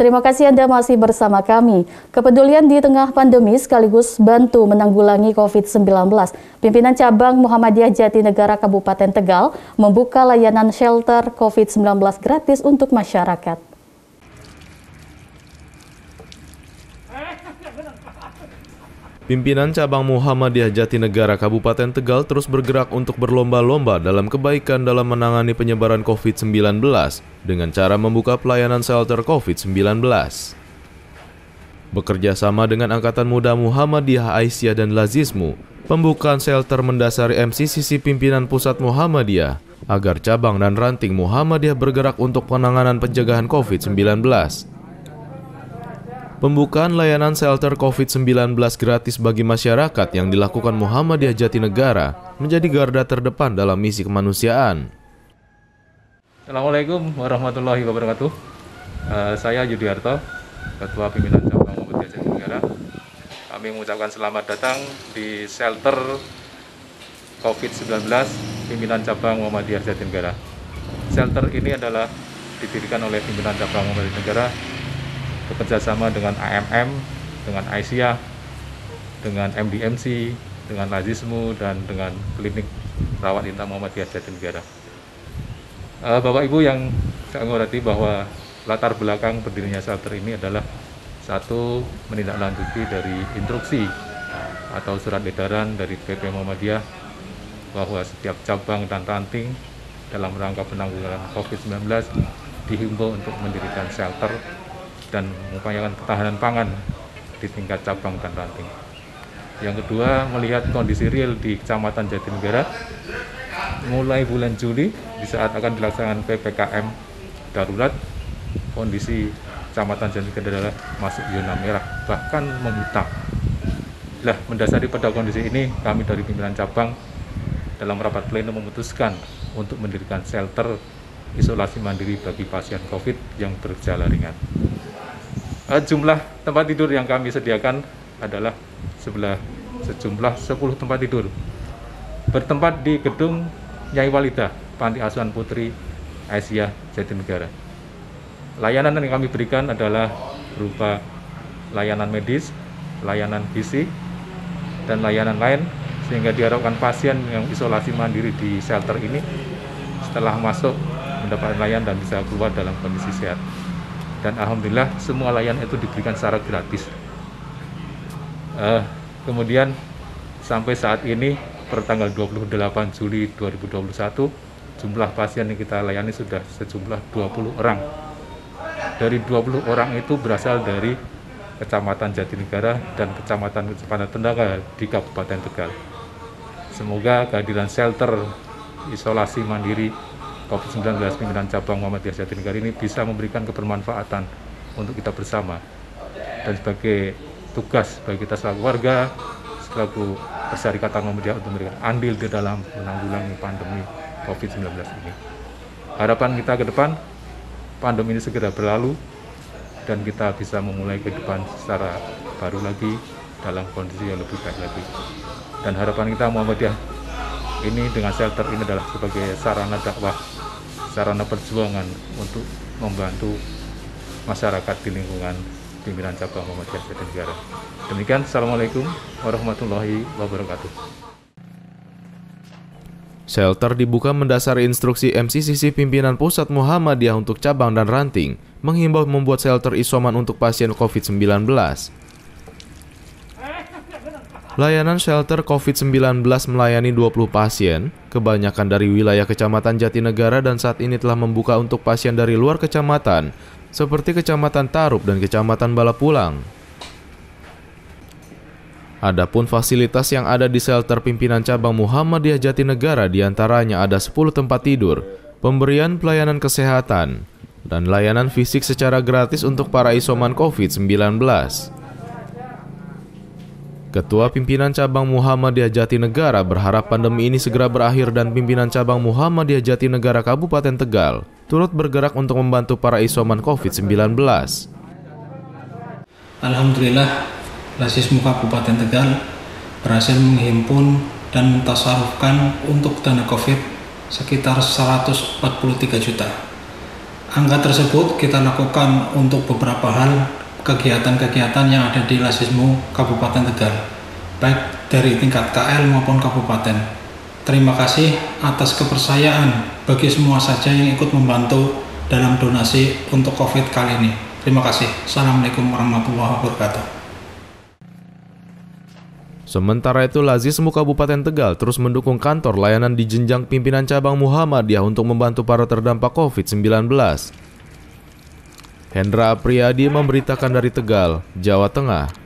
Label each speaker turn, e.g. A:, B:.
A: Terima kasih Anda masih bersama kami. Kepedulian di tengah pandemi sekaligus bantu menanggulangi COVID-19. Pimpinan Cabang Muhammadiyah Jatinegara Kabupaten Tegal membuka layanan shelter COVID-19 gratis untuk masyarakat.
B: Pimpinan Cabang Muhammadiyah Jatinegara Kabupaten Tegal terus bergerak untuk berlomba-lomba dalam kebaikan dalam menangani penyebaran COVID-19 dengan cara membuka pelayanan shelter COVID-19. Bekerja sama dengan Angkatan Muda Muhammadiyah Aisyah dan Lazismu, pembukaan shelter mendasari MCCC pimpinan Pusat Muhammadiyah agar cabang dan ranting Muhammadiyah bergerak untuk penanganan pencegahan COVID-19. Pembukaan layanan shelter COVID-19 gratis bagi masyarakat yang dilakukan Muhammadiyah Jatinegara menjadi garda terdepan dalam misi kemanusiaan.
C: Assalamualaikum warahmatullahi wabarakatuh. Uh, saya Yudiarto, Ketua Pimpinan Cabang Muhammadiyah Jatinegara. Kami mengucapkan selamat datang di shelter COVID-19 Pimpinan Cabang Muhammadiyah Jatinegara. Shelter ini adalah didirikan oleh Pimpinan Cabang Muhammadiyah Jatinegara bekerjasama dengan AMM, dengan Aisyah, dengan MDMC, dengan Lazismu, dan dengan klinik rawat inap Muhammadiyah Jatinegara. Uh, Bapak Ibu yang saya mengerti bahwa latar belakang berdirinya shelter ini adalah satu menindaklanjuti dari instruksi atau surat edaran dari PP Muhammadiyah bahwa setiap cabang dan ranting dalam rangka penanggulangan COVID-19 dihimbau untuk mendirikan shelter dan mengupayakan ketahanan pangan di tingkat cabang dan ranting. Yang kedua, melihat kondisi real di Kecamatan Jatinegara mulai bulan Juli di saat akan dilaksanakan PPKM darurat, kondisi Kecamatan Jatinegara masuk zona merah, bahkan memutar. Lah, mendasari pada kondisi ini, kami dari pimpinan cabang dalam rapat pleno memutuskan untuk mendirikan shelter isolasi mandiri bagi pasien COVID yang bergejala ringan uh, jumlah tempat tidur yang kami sediakan adalah sebelah sejumlah 10 tempat tidur. Bertempat di gedung Nyai Walida Panti Asuhan Putri Asia Jatinegara. Layanan yang kami berikan adalah berupa layanan medis layanan gizi dan layanan lain sehingga diharapkan pasien yang isolasi mandiri di shelter ini setelah masuk mendapat layanan dan bisa keluar dalam kondisi sehat dan alhamdulillah semua layanan itu diberikan secara gratis. Uh, kemudian sampai saat ini per tanggal 28 Juli 2021 jumlah pasien yang kita layani sudah sejumlah 20 orang. Dari 20 orang itu berasal dari Kecamatan Jatinegara dan Kecamatan Kecamatan Tendaga di Kabupaten Tegal. Semoga kehadiran shelter isolasi mandiri COVID-19 pimpinan cabang Muhammadiyah Jatinegara ini bisa memberikan kebermanfaatan untuk kita bersama dan sebagai tugas bagi kita selaku warga selaku persyarikatan Muhammadiyah untuk memberikan andil di dalam menanggulangi pandemi COVID-19 ini. Harapan kita ke depan pandemi ini segera berlalu dan kita bisa memulai kehidupan secara baru lagi dalam kondisi yang lebih baik lagi. Dan harapan kita Muhammadiyah ini dengan shelter ini adalah sebagai sarana dakwah sarana perjuangan untuk membantu masyarakat di lingkungan pimpinan cabang Muhammadiyah Jatinegara. Demikian, Assalamualaikum warahmatullahi wabarakatuh.
B: Shelter dibuka mendasari instruksi MCCC pimpinan pusat Muhammadiyah untuk cabang dan ranting, menghimbau membuat shelter isoman untuk pasien COVID-19. Layanan shelter COVID-19 melayani 20 pasien, kebanyakan dari wilayah Kecamatan Jatinegara dan saat ini telah membuka untuk pasien dari luar kecamatan, seperti Kecamatan Tarup dan Kecamatan Balapulang. Adapun fasilitas yang ada di shelter pimpinan cabang Muhammadiyah Jatinegara di antaranya ada 10 tempat tidur, pemberian pelayanan kesehatan, dan layanan fisik secara gratis untuk para isoman COVID-19. Ketua Pimpinan Cabang Muhammadiyah Jatinegara berharap pandemi ini segera berakhir dan pimpinan Cabang Muhammadiyah Jatinegara Kabupaten Tegal turut bergerak untuk membantu para isoman COVID-19.
D: Alhamdulillah, Rasismu Kabupaten Tegal berhasil menghimpun dan mentasarufkan untuk dana COVID sekitar 143 juta. Angka tersebut kita lakukan untuk beberapa hal kegiatan-kegiatan yang ada di Lasismu Kabupaten Tegal, baik dari tingkat KL maupun kabupaten. Terima kasih atas kepercayaan bagi semua saja yang ikut membantu dalam donasi untuk COVID kali ini. Terima kasih. Assalamualaikum warahmatullahi wabarakatuh.
B: Sementara itu, Lazismu Kabupaten Tegal terus mendukung kantor layanan di jenjang pimpinan cabang Muhammadiyah untuk membantu para terdampak COVID-19. Hendra Apriyadi memberitakan dari Tegal, Jawa Tengah.